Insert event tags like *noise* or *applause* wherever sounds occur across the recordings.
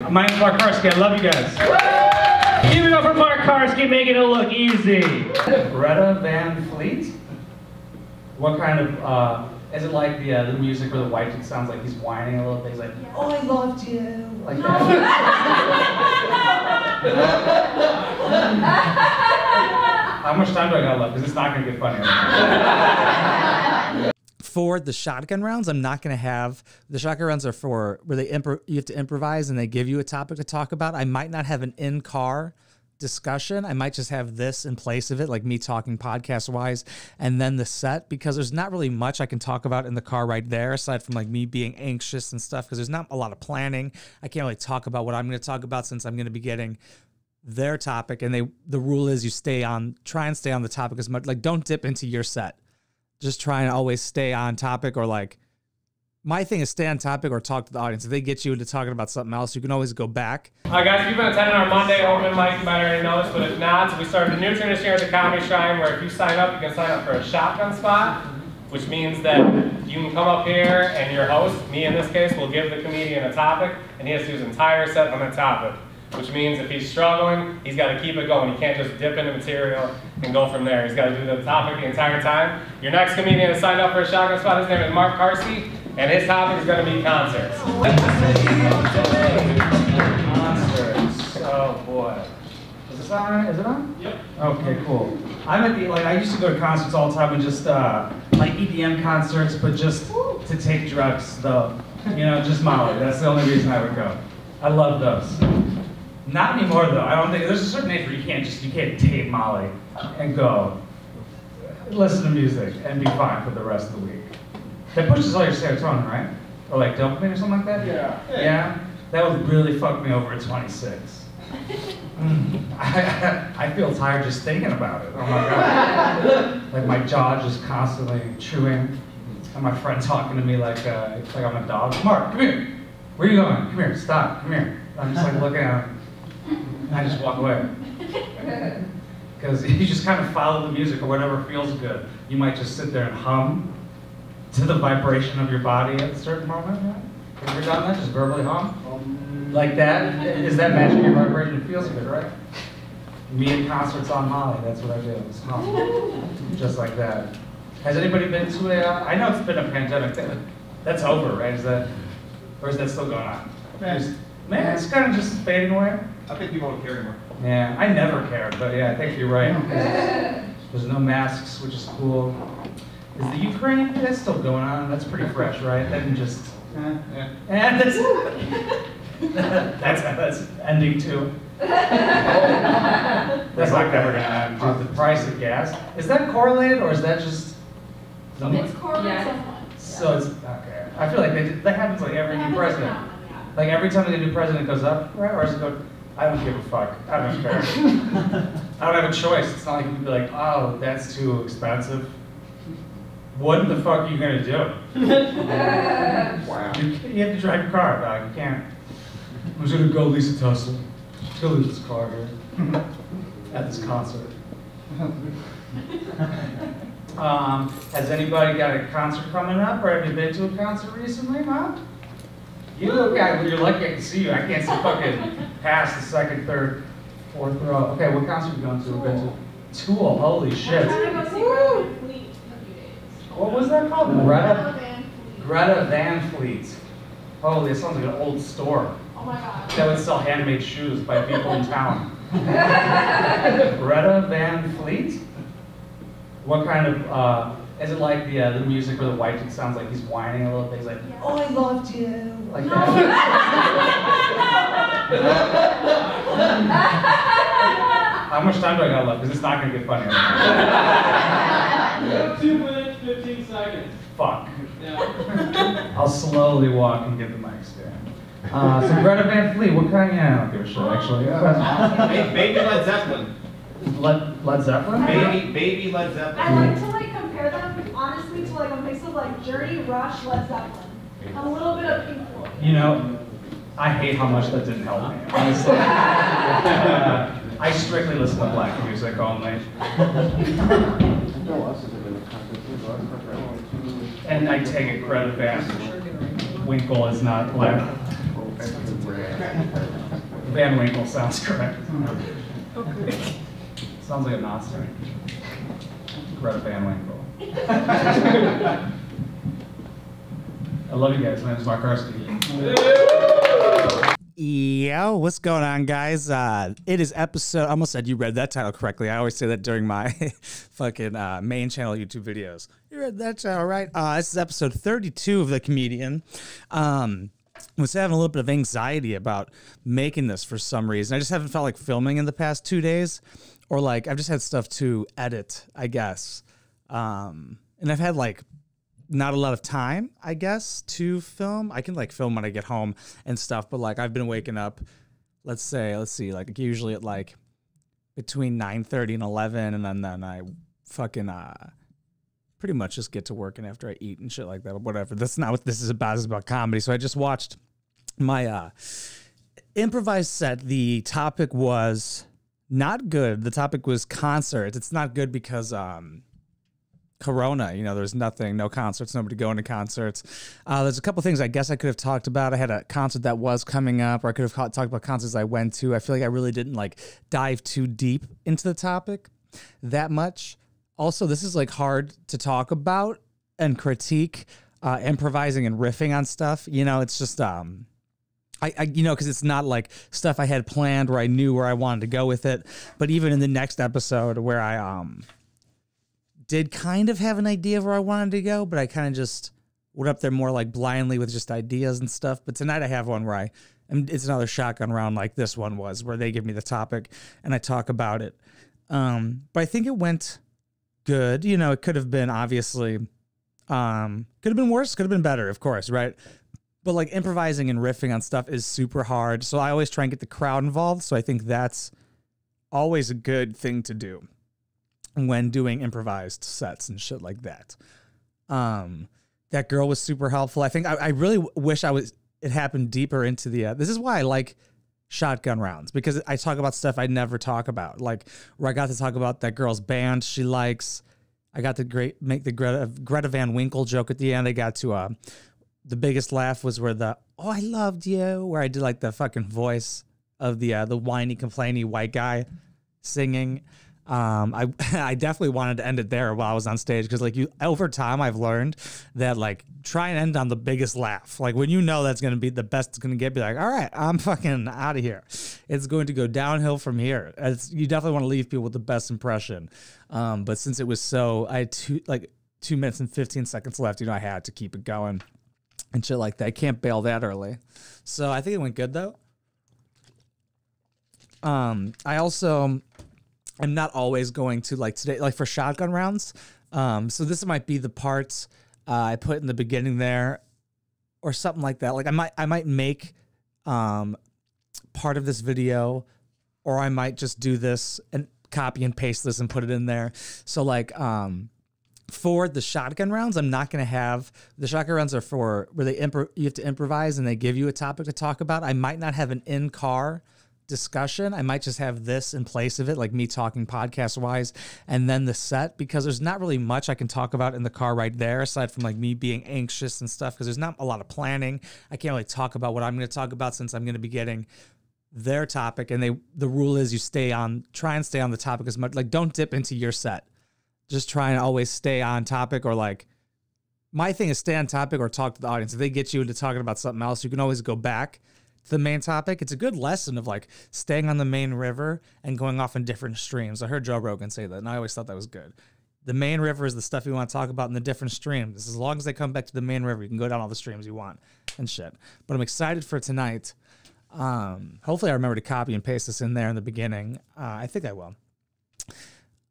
My name's Mark Carsky. I love you guys. Give it up for Mark Carsky, making it look easy. Greta Van Fleet. What kind of, uh, is it like the, uh, the music where the white dude sounds like he's whining a little bit? He's like, oh, I loved you. Like that. *laughs* How much time do I got left? Because it's not going to get funny. *laughs* for the shotgun rounds, I'm not going to have the shotgun rounds are for where they you have to improvise and they give you a topic to talk about. I might not have an in car discussion. I might just have this in place of it, like me talking podcast wise, and then the set because there's not really much I can talk about in the car right there aside from like me being anxious and stuff because there's not a lot of planning. I can't really talk about what I'm going to talk about since I'm going to be getting their topic and they the rule is you stay on try and stay on the topic as much like don't dip into your set just try and always stay on topic or like my thing is stay on topic or talk to the audience. If they get you into talking about something else, you can always go back. Right, guys, if you've been attending our Monday open mic, you might already know this, but if not, we started a new tradition here at the Comedy Shrine where if you sign up, you can sign up for a shotgun spot, which means that you can come up here and your host, me in this case, will give the comedian a topic, and he has to do his entire set on that topic. Which means if he's struggling, he's got to keep it going. He can't just dip into material and go from there. He's got to do the topic the entire time. Your next comedian has signed up for a shotgun spot. His name is Mark Carsky, and his topic is going to be concerts. Concerts. Oh boy. Is this on? Is it on? Yep. Okay, cool. I'm at the like I used to go to concerts all the time and just uh, like EDM concerts, but just to take drugs though. You know, just Molly. That's the only reason I would go. I love those. Not anymore though. I don't think there's a certain age where you can't just you can't take Molly and go listen to music and be fine for the rest of the week. That pushes all your serotonin, right? Or like dopamine or something like that? Yeah. Yeah? That would really fuck me over at 26. *laughs* Mm. I, I feel tired just thinking about it. Oh my god. like my jaw just constantly chewing. And my friend talking to me like, uh, like I'm a dog. Mark, come here. Where are you going? Come here, stop, come here. I'm just like looking at him. And I just walk away. *laughs* Because you just kind of follow the music or whatever feels good. You might just sit there and hum to the vibration of your body at a certain moment. Yeah? Have you ever done that? Just verbally hum? Like that? Is that matching your vibration? It feels good, right? Me at concerts on Molly, that's what I do. It's hum. Just like that. Has anybody been to a, uh, know it's been a pandemic, that- that's over, right? Is that, or is that still going on? Man. Man, it's kind of just fading away. I think people don't care anymore. Yeah, I never cared, but yeah, I think you're right. *laughs* There's no masks, which is cool. Is the Ukraine, that's still going on, that's pretty fresh, right? That didn't just, eh, Yeah. and that's, *laughs* that's, that's ending too. *laughs* That's not ever gonna happen, dude, the price of gas. Is that correlated, or is that just? Something? It's correlated Yeah. somewhat. So it's, okay, I feel like they, that happens like every new president. Like every time the new president goes up, right, or does it go, I don't give a fuck, I don't care. *laughs* I don't have a choice, it's not like you'd be like, oh, that's too expensive. What the fuck are you gonna do? *laughs* Wow. You, you have to drive your car, dog, you can't. I'm just gonna go lease a Tesla, go lease this car here, *laughs* at this concert. Um, has anybody got a concert coming up, or have you been to a concert recently, huh? You look at, you're lucky I can see you, I can't see fucking past the second, third, fourth row. Okay, what concert you going to, We've been to? Tool, holy shit. I'm trying to go see Greta Van Fleet in a few days. What was that called? Greta Greta, Van Fleet. Greta Van Fleet. Holy, it sounds like an old store. Oh my god. That would sell handmade shoes by people in town. *laughs* Greta Van Fleet? What kind of, uh, is it like the, uh, the music where the white dude sounds like he's whining a little bit? He's like, Yeah. oh, I loved you. Like *laughs* that. How much time do I got left? Because it's not going to get funny. Two minutes, 15 seconds. Fuck. Yeah. I'll slowly walk and get the mic stand. Uh, so Greta Van Fleet, what kind? of, Yeah, I don't give a shit actually. Ba- Baby Led Zeppelin. Led, Led Zeppelin? Baby, baby Led I Zeppelin. like to like compare them honestly to like a mix of like Journey, Rush, Led Zeppelin. And a little bit of Pink Floyd. You know, I hate how much that didn't help me, honestly. *laughs* Uh, I strictly listen to black music only. And I take it Greta Van Winkle is not black. Van Winkle sounds correct. Okay. Sounds like a Nazi. Greta Van Winkle. I love you guys. My name's Mark Carsky. Yo, what's going on, guys? Uh, it is episode. I almost said you read that title correctly. I always say that during my *laughs* fucking uh, main channel YouTube videos. You read that title right? Uh, this is episode 32 of the comedian. Um, was having a little bit of anxiety about making this for some reason. I just haven't felt like filming in the past two days, or like I've just had stuff to edit, I guess. Um, and I've had like not a lot of time, I guess, to film. I can like film when I get home and stuff, but like I've been waking up, let's say, let's see, like usually at like between 9:30 and 11 and then then I fucking uh pretty much just get to work and after I eat and shit like that or whatever. That's not what this is about. It's about comedy. So I just watched my uh improvised set. The topic was not good. The topic was concerts. It's not good because um Corona, you know, there's nothing, no concerts, nobody going to concerts. Uh, there's a couple things I guess I could have talked about. I had a concert that was coming up, or I could have talked about concerts I went to. I feel like I really didn't like dive too deep into the topic that much. Also, this is like hard to talk about and critique, uh, improvising and riffing on stuff. You know, it's just um, I, I, you know, because it's not like stuff I had planned where I knew where I wanted to go with it. But even in the next episode where I um did kind of have an idea of where I wanted to go, but I kind of just went up there more like blindly with just ideas and stuff. But tonight I have one where I, and it's another shotgun round like this one was, where they give me the topic and I talk about it. Um, but I think it went good. You know, it could have been obviously, um, could have been worse, could have been better, of course, right? But like improvising and riffing on stuff is super hard. So I always try and get the crowd involved. So I think that's always a good thing to do when doing improvised sets and shit like that. Um, that girl was super helpful. I think I, I really wish I was. It happened deeper into the. Uh, this is why I like shotgun rounds because I talk about stuff I never talk about. Like where I got to talk about that girl's band she likes. I got to great make the Greta Greta Van Winkle joke at the end. I got to uh, the biggest laugh was where the oh I loved you where I did like the fucking voice of the uh, the whiny complainy white guy singing. Um, I *laughs* I definitely wanted to end it there while I was on stage because like you over time I've learned that like try and end on the biggest laugh. Like when you know that's gonna be the best it's gonna get, be like, all right, I'm *laughs* fucking out of here. It's going to go downhill from here. It's, you definitely want to leave people with the best impression. Um, but since it was so, I had two like two minutes and fifteen seconds left. You know, I had to keep it going and shit like that. I can't bail that early. So I think it went good though. Um, I also I'm not always going to like today, like for shotgun rounds. Um, so this might be the parts uh, I put in the beginning there, or something like that. Like I might, I might make um, part of this video, or I might just do this and copy and paste this and put it in there. So like, um, for the shotgun rounds, I'm not going to have the shotgun rounds are for where they impro- you have to improvise and they give you a topic to talk about. I might not have an in car discussion. I might just have this in place of it, like me talking podcast wise, and then the set because there's not really much I can talk about in the car right there aside from like me being anxious and stuff because there's not a lot of planning. I can't really talk about what I'm going to talk about since I'm going to be getting their topic and they the rule is you stay on try and stay on the topic as much like don't dip into your set. Just try and always stay on topic or like my thing is stay on topic or talk to the audience. If they get you into talking about something else, you can always go back the main topic. It's a good lesson of like staying on the main river and going off in different streams. I heard Joe Rogan say that, and I always thought that was good. The main river is the stuff you want to talk about in the different streams. As long as they come back to the main river, you can go down all the streams you want and shit. But I'm excited for tonight. Um, hopefully, I remember to copy and paste this in there in the beginning. Uh, I think I will.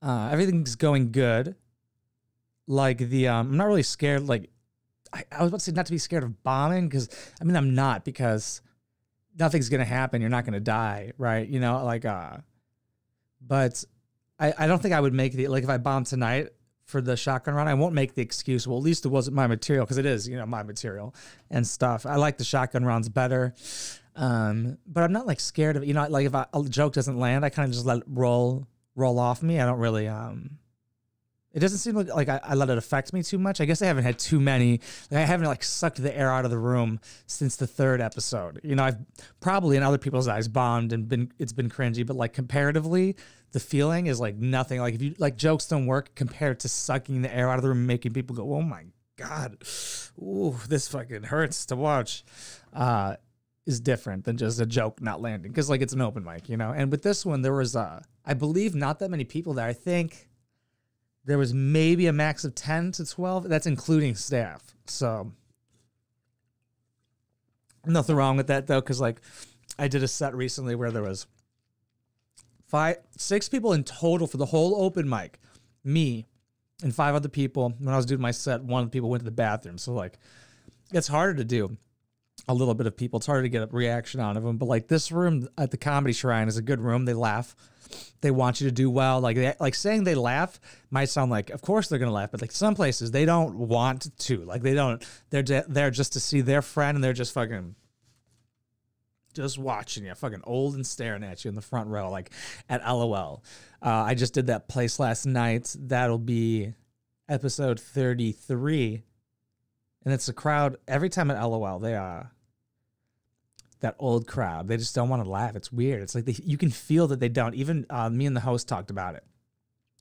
Uh, everything's going good. Like the, um, I'm not really scared. Like I, I was about to say not to be scared of bombing because I mean I'm not because nothing's gonna happen. You're not gonna die, right? You know, like uh, but I I don't think I would make the like if I bomb tonight for the shotgun run, I won't make the excuse. Well, at least it wasn't my material because it is, you know, my material and stuff. I like the shotgun rounds better. Um, but I'm not like scared of you know like if I, a joke doesn't land, I kind of just let it roll roll off me. I don't really um It doesn't seem like, I, I let it affect me too much. I guess I haven't had too many. Like I haven't like sucked the air out of the room since the third episode. You know, I've probably in other people's eyes bombed and been it's been cringy, but like comparatively, the feeling is like nothing. Like if you like jokes don't work compared to sucking the air out of the room, making people go, "Oh my god, ooh, this fucking hurts to watch." Uh, is different than just a joke not landing because like it's an open mic, you know. And with this one, there was uh, I believe not that many people there. I think there was maybe a max of 10 to 12 that's including staff. So nothing wrong with that though because like i did a set recently where there was five six people in total for the whole open mic. Me and five other people. When i was doing my set one of the people went to the bathroom. So like it's harder to do a little bit of people it's hard to get a reaction out of them but like this room at the comedy shrine is a good room they laugh they want you to do well. Like they, like saying they laugh might sound like, of course they're gonna laugh, but like some places they don't want to. Like they don't. They're de- there just to see their friend, and they're just fucking just watching you, fucking old and staring at you in the front row, like at LOL. Uh, I just did that place last night. That'll be episode thirty three, and it's a crowd every time at LOL. They are. That old crowd. They just don't want to laugh. It's weird. It's like they, you can feel that they don't. Even uh, me and the host talked about it.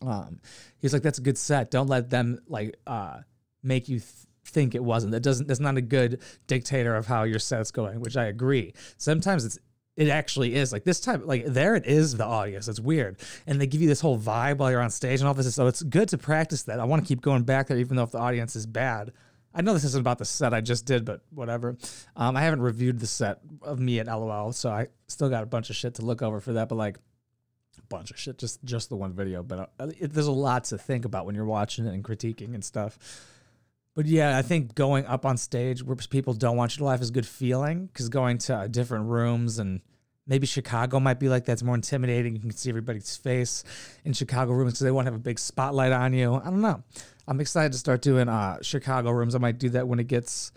Um, he's like, "That's a good set. Don't let them like uh, make you th- think it wasn't. That doesn't. That's not a good dictator of how your set's going." Which I agree. Sometimes it's it actually is like this time like there it is the audience it's weird and they give you this whole vibe while you're on stage and all this so it's good to practice that i want to keep going back there even though if the audience is bad I know this isn't about the set I just did, but whatever. Um, I haven't reviewed the set of me at LOL, so I still got a bunch of shit to look over for that. But like, a bunch of shit, just just the one video. But uh, it, there's a lot to think about when you're watching it and critiquing and stuff. But yeah, I think going up on stage where people don't want you to laugh is good feeling because going to different rooms and maybe Chicago might be like that's more intimidating. You can see everybody's face in Chicago rooms because they won't have a big spotlight on you. I don't know. I'm excited to start doing uh, Chicago rooms. I might do that when it gets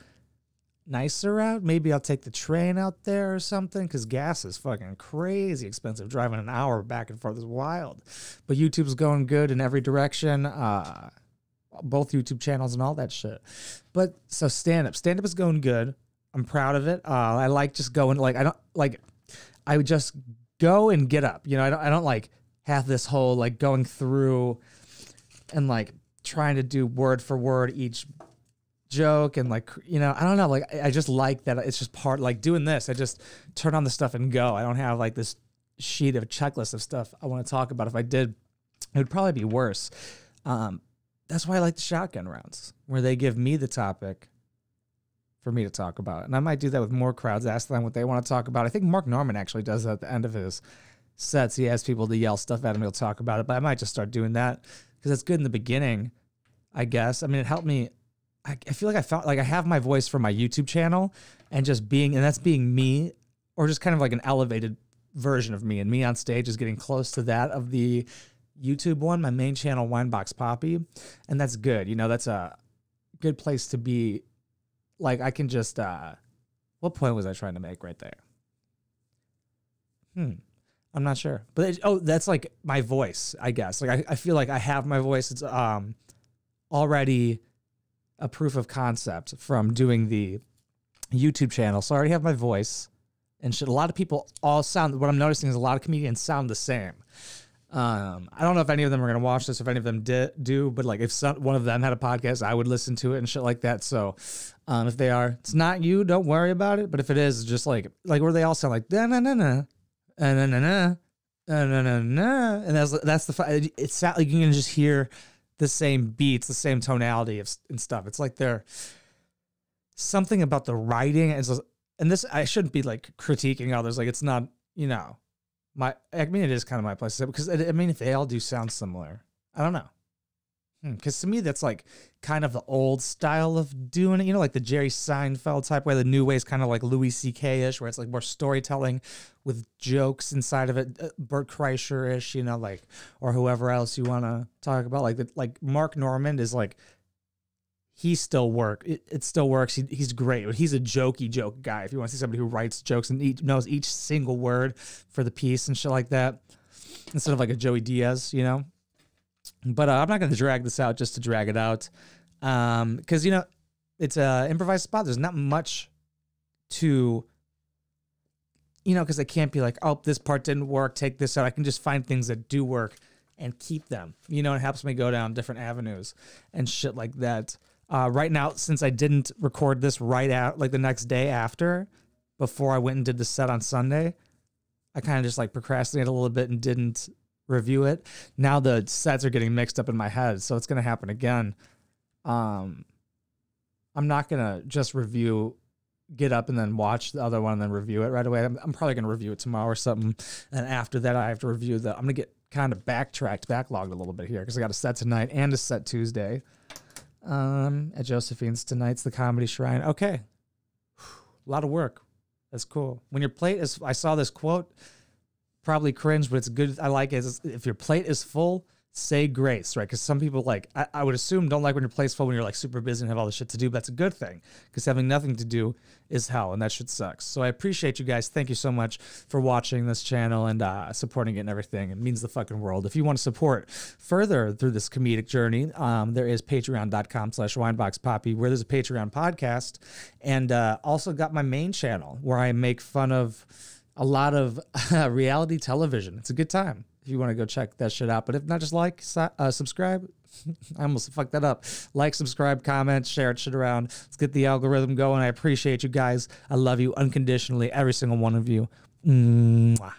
nicer out. Maybe I'll take the train out there or something because gas is fucking crazy expensive. Driving an hour back and forth is wild. But YouTube's going good in every direction. Uh, both YouTube channels and all that shit. But so stand up, stand up is going good. I'm proud of it. Uh, I like just going like I don't like. I would just go and get up. You know, I don't. I don't like have this whole like going through and like trying to do word for word each joke and like you know i don't know like i just like that it's just part like doing this i just turn on the stuff and go i don't have like this sheet of checklist of stuff i want to talk about if i did it would probably be worse um that's why i like the shotgun rounds where they give me the topic for me to talk about and i might do that with more crowds ask them what they want to talk about i think Mark Normand actually does that at the end of his sets he asks people to yell stuff at him he'll talk about it but i might just start doing that because it's good in the beginning I guess. I mean, it helped me. I, I feel like I felt like I have my voice for my YouTube channel and just being, and that's being me or just kind of like an elevated version of me. And me on stage is getting close to that of the YouTube one, my main channel, Wineboxpapi. And that's good. You know, that's a good place to be. Like, I can just, uh, what point was I trying to make right there? Hmm. I'm not sure. But it, oh, that's like my voice, I guess. Like I, I feel like I have my voice. It's um already a proof of concept from doing the YouTube channel. So I already have my voice and shit. A lot of people all sound, what I'm noticing is a lot of comedians sound the same. Um, I don't know if any of them are going to watch this, if any of them di- do, but like if some, one of them had a podcast, I would listen to it and shit like that. So, um, if they are, it's not you, don't worry about it. But if it is, just like, like where they all sound like, na na na na, na na na, na na na, and that's, that's the, it's like you can just hear the same beats, the same tonality of and stuff. It's like they're something about the writing and and this I shouldn't be like critiquing others. Like it's not you know my I mean it is kind of my place because I mean if they all do sound similar, I don't know. Because hmm, to me, that's like kind of the old style of doing it. You know, like the Jerry Seinfeld type, way. the new way is kind of like Louis C.K. ish, where it's like more storytelling with jokes inside of it. Uh, Bert Kreischer ish, you know, like or whoever else you want to talk about. Like the, like Mark Normand is like he still work. It, it still works. He, he's great. He's a jokey joke guy. If you want to see somebody who writes jokes and each, knows each single word for the piece and shit like that, instead of like a Joey Diaz, you know But uh, I'm not going to drag this out just to drag it out, because you know it's a improvised spot. There's not much to, you know, because I can't be like, oh, this part didn't work. Take this out. I can just find things that do work and keep them. You know, it helps me go down different avenues and shit like that. Uh, right now, since I didn't record this right out, like the next day after, before I went and did the set on Sunday, I kind of just like procrastinated a little bit and didn't review it. Now the sets are getting mixed up in my head, so it's gonna happen again. Um, I'm not gonna just review, get up and then watch the other one and then review it right away. I'm, I'm probably gonna review it tomorrow or something, and after that I have to review the. I'm gonna get kind of backtracked, backlogged a little bit here because I got a set tonight and a set Tuesday. Um, at Josephine's tonight's the Comedy Shrine. Okay, a lot of work. That's cool. When your plate is, I saw this quote, probably cringe, but it's good. I like it. Is if your plate is full, say grace, right? Because some people like, I, I would assume don't like when your plate's full when you're like super busy and have all the shit to do. But that's a good thing because having nothing to do is hell, and that shit sucks. So I appreciate you guys. Thank you so much for watching this channel and uh, supporting it and everything. It means the fucking world. If you want to support further through this comedic journey, um, there is patreon.com slash wineboxpapi where there's a Patreon podcast and uh, also got my main channel where I make fun of a lot of *laughs* reality television. It's a good time if you want to go check that shit out. But if not, just like, uh, subscribe. *laughs* I almost fucked that up. Like, subscribe, comment, share it shit around. Let's get the algorithm going. I appreciate you guys. I love you unconditionally, every single one of you. Mwah.